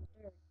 dirt